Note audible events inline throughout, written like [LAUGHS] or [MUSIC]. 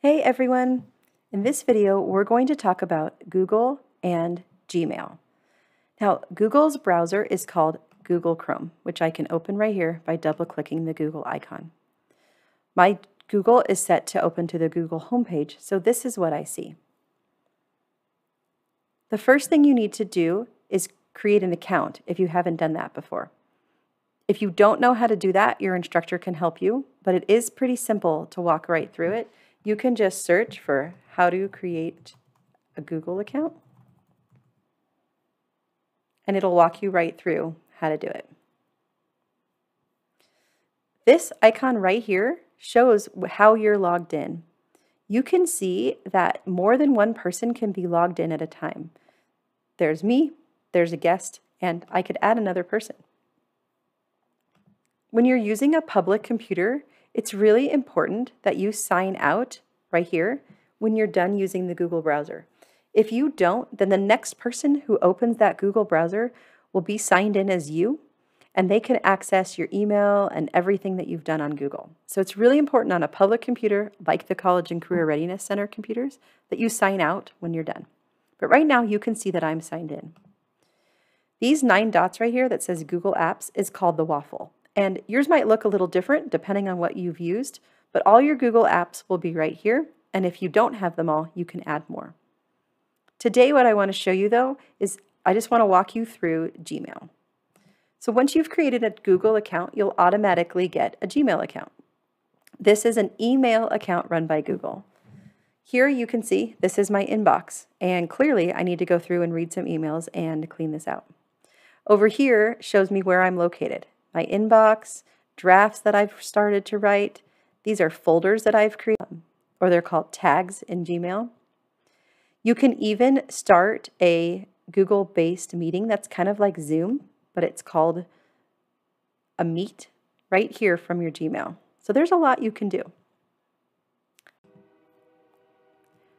Hey everyone! In this video, we're going to talk about Google and Gmail. Now, Google's browser is called Google Chrome, which I can open right here by double-clicking the Google icon. My Google is set to open to the Google homepage, so this is what I see. The first thing you need to do is create an account if you haven't done that before. If you don't know how to do that, your instructor can help you, but it is pretty simple to walk right through it you can just search for how to create a Google account and it'll walk you right through how to do it. This icon right here shows how you're logged in. You can see that more than one person can be logged in at a time. There's me, there's a guest, and I could add another person. When you're using a public computer, it's really important that you sign out right here when you're done using the Google browser. If you don't, then the next person who opens that Google browser will be signed in as you and they can access your email and everything that you've done on Google. So it's really important on a public computer like the College and Career Readiness Center computers that you sign out when you're done. But right now you can see that I'm signed in. These nine dots right here that says Google Apps is called the waffle. And yours might look a little different depending on what you've used, but all your Google apps will be right here. And if you don't have them all, you can add more. Today, what I want to show you though is I just want to walk you through Gmail. So once you've created a Google account, you'll automatically get a Gmail account. This is an email account run by Google. Here you can see this is my inbox, and clearly I need to go through and read some emails and clean this out. Over here shows me where I'm located my inbox, drafts that I've started to write. These are folders that I've created, um, or they're called tags in Gmail. You can even start a Google-based meeting that's kind of like Zoom, but it's called a Meet right here from your Gmail. So there's a lot you can do.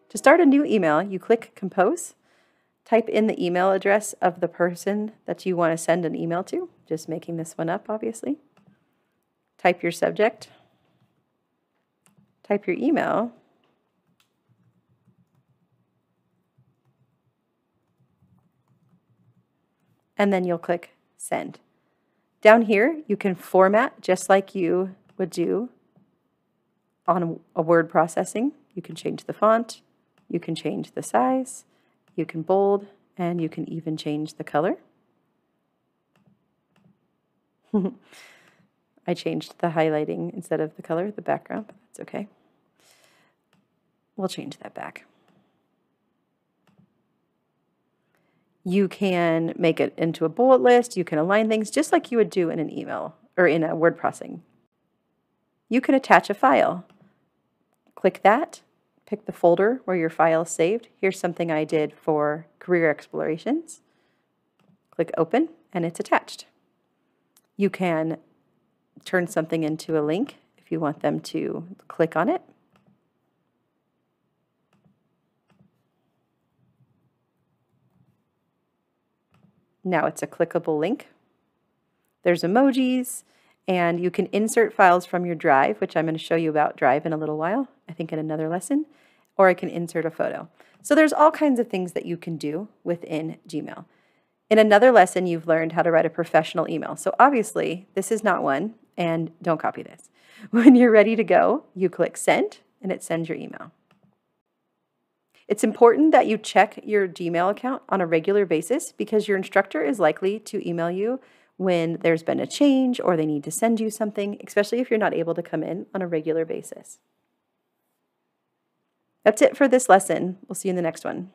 To start a new email, you click Compose, type in the email address of the person that you want to send an email to, just making this one up, obviously. Type your subject, type your email, and then you'll click send. Down here, you can format just like you would do on a word processing. You can change the font, you can change the size, you can bold, and you can even change the color. [LAUGHS] I changed the highlighting instead of the color, the background, but that's okay. We'll change that back. You can make it into a bullet list. You can align things just like you would do in an email or in a word processing. You can attach a file. Click that pick the folder where your file is saved. Here's something I did for career explorations. Click open and it's attached. You can turn something into a link if you want them to click on it. Now it's a clickable link. There's emojis, and you can insert files from your drive, which I'm going to show you about Drive in a little while, I think in another lesson, or I can insert a photo. So there's all kinds of things that you can do within Gmail. In another lesson, you've learned how to write a professional email. So obviously, this is not one, and don't copy this. [LAUGHS] When you're ready to go, you click Send, and it sends your email. It's important that you check your Gmail account on a regular basis because your instructor is likely to email you when there's been a change or they need to send you something, especially if you're not able to come in on a regular basis. That's it for this lesson. We'll see you in the next one.